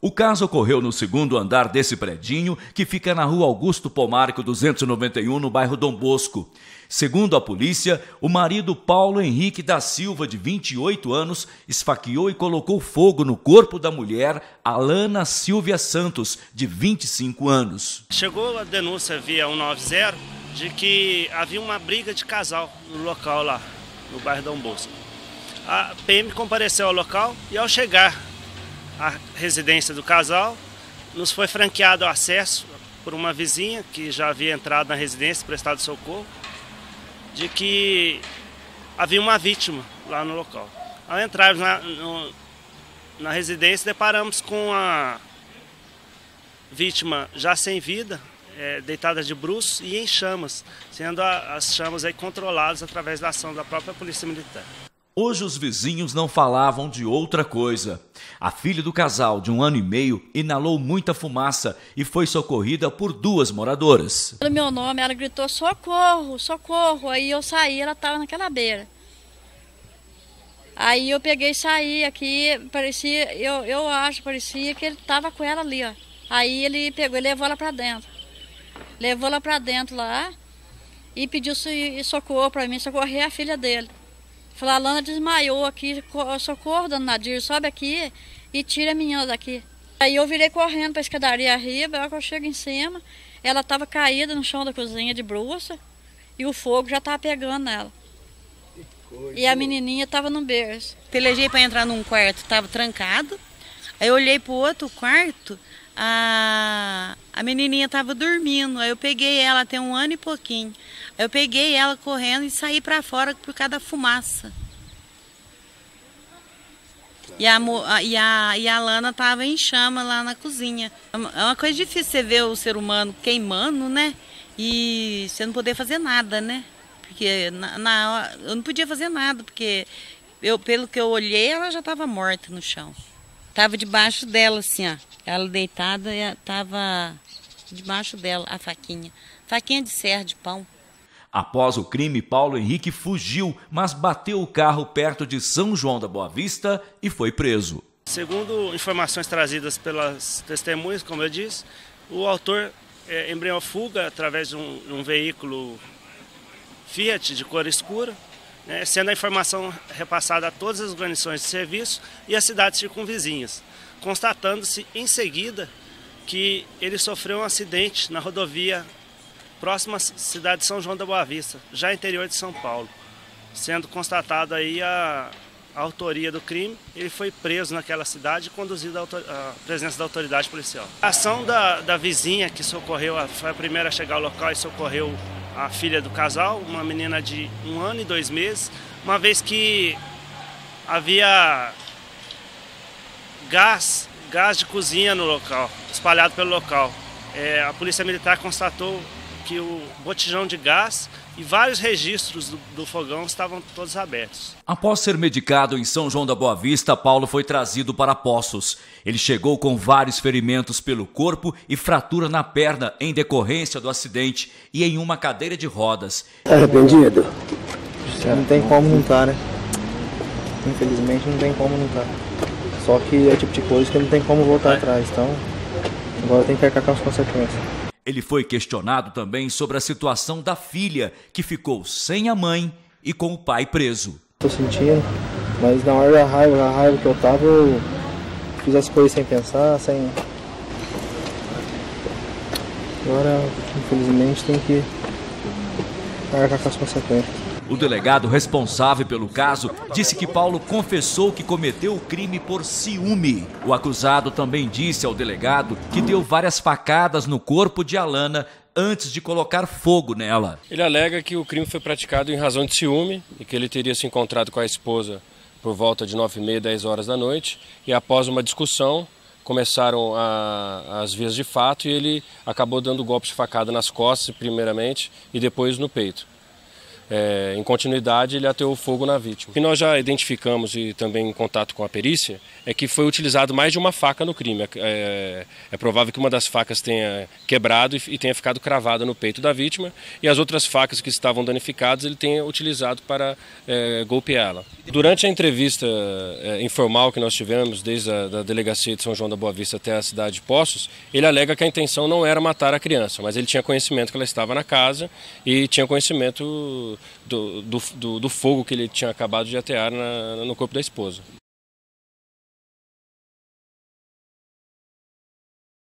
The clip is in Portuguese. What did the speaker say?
O caso ocorreu no segundo andar desse predinho, que fica na rua Augusto Pomarco 291, no bairro Dom Bosco. Segundo a polícia, o marido Paulo Henrique da Silva, de 28 anos, esfaqueou e colocou fogo no corpo da mulher Alana Silvia Santos, de 25 anos. Chegou a denúncia via 190 de que havia uma briga de casal no local lá, no bairro Dom Bosco. A PM compareceu ao local e ao chegar à residência do casal, nos foi franqueado o acesso por uma vizinha que já havia entrado na residência prestado socorro, de que havia uma vítima lá no local. Ao entrarmos na, no, na residência, deparamos com a vítima já sem vida, é, deitada de bruços e em chamas, sendo a, as chamas aí controladas através da ação da própria Polícia Militar. Hoje os vizinhos não falavam de outra coisa. A filha do casal, de um ano e meio, inalou muita fumaça e foi socorrida por duas moradoras. Pelo meu nome, ela gritou: socorro, socorro. Aí eu saí, ela estava naquela beira. Aí eu peguei e saí aqui, parecia, eu, eu acho, parecia que ele estava com ela ali, ó. Aí ele pegou e levou ela para dentro. Levou ela para dentro lá e pediu socorro para mim, socorrer a filha dele. Falou, a Lana desmaiou aqui, socorro, dona Nadir, sobe aqui e tira a menina daqui. Aí eu virei correndo para a escadaria arriba, a hora que eu chego em cima, ela estava caída no chão da cozinha de bruxa e o fogo já estava pegando nela. E a menininha estava no berço. Pelejei para entrar num quarto, estava trancado. Aí eu olhei para o outro quarto, a, a menininha estava dormindo. Aí eu peguei ela, tem um ano e pouquinho. Aí eu peguei ela correndo e saí para fora por causa da fumaça. E a, e a, e a Lana estava em chama lá na cozinha. É uma coisa difícil você ver o ser humano queimando, né? E você não poder fazer nada, né? Porque na, na eu não podia fazer nada, porque eu, pelo que eu olhei, ela já estava morta no chão. Tava debaixo dela, assim, ó. Ela deitada, tava debaixo dela a faquinha. Faquinha de serra de pão. Após o crime, Paulo Henrique fugiu, mas bateu o carro perto de São João da Boa Vista e foi preso. Segundo informações trazidas pelas testemunhas, como eu disse, o autor é, embreou fuga através de um, um, veículo Fiat de cor escura, né, sendo a informação repassada a todas as organizações de serviço e as cidades circunvizinhas, constatando-se em seguida que ele sofreu um acidente na rodovia próxima à cidade de São João da Boa Vista, já interior de São Paulo. Sendo constatada aí a, a autoria do crime, ele foi preso naquela cidade e conduzido à, presença da autoridade policial. A ação da, da vizinha que socorreu, foi a primeira a chegar ao local e socorreu a filha do casal, uma menina de um ano e dois meses, uma vez que havia gás, gás de cozinha no local, espalhado pelo local. É, a polícia militar constatou que o botijão de gás e vários registros do, do, fogão estavam todos abertos. Após ser medicado em São João da Boa Vista, Paulo foi trazido para Poços. Ele chegou com vários ferimentos pelo corpo e fratura na perna em decorrência do acidente e em uma cadeira de rodas. Tá arrependido? Não tem como não estar, tá, né? Infelizmente não tem como não estar. Tá. Só que é tipo de coisa que não tem como voltar é. atrás, então agora tem que arcar com as consequências. Ele foi questionado também sobre a situação da filha, que ficou sem a mãe e com o pai preso. Tô sentindo, mas na hora da raiva, na raiva que eu tava, eu fiz as coisas sem pensar, sem. Agora, infelizmente, tem que arcar com as consequências. O delegado responsável pelo caso disse que Paulo confessou que cometeu o crime por ciúme. O acusado também disse ao delegado que deu várias facadas no corpo de Alana antes de colocar fogo nela. Ele alega que o crime foi praticado em razão de ciúme e que ele teria se encontrado com a esposa por volta de 9 e meia, 10 horas da noite e após uma discussão começaram a, as vias de fato e ele acabou dando golpes de facada nas costas primeiramente e depois no peito. É, em continuidade, ele ateou fogo na vítima. O que nós já identificamos e também em contato com a perícia é que foi utilizado mais de uma faca no crime. É, é, é provável que uma das facas tenha quebrado e, e, tenha ficado cravada no peito da vítima e as outras facas que estavam danificadas ele tenha utilizado para é, golpeá-la. Durante a entrevista é, informal que nós tivemos, desde a da delegacia de São João da Boa Vista até a cidade de Poços, ele alega que a intenção não era matar a criança, mas ele tinha conhecimento que ela estava na casa e tinha conhecimento do, do, do, do fogo que ele tinha acabado de atear na, no corpo da esposa.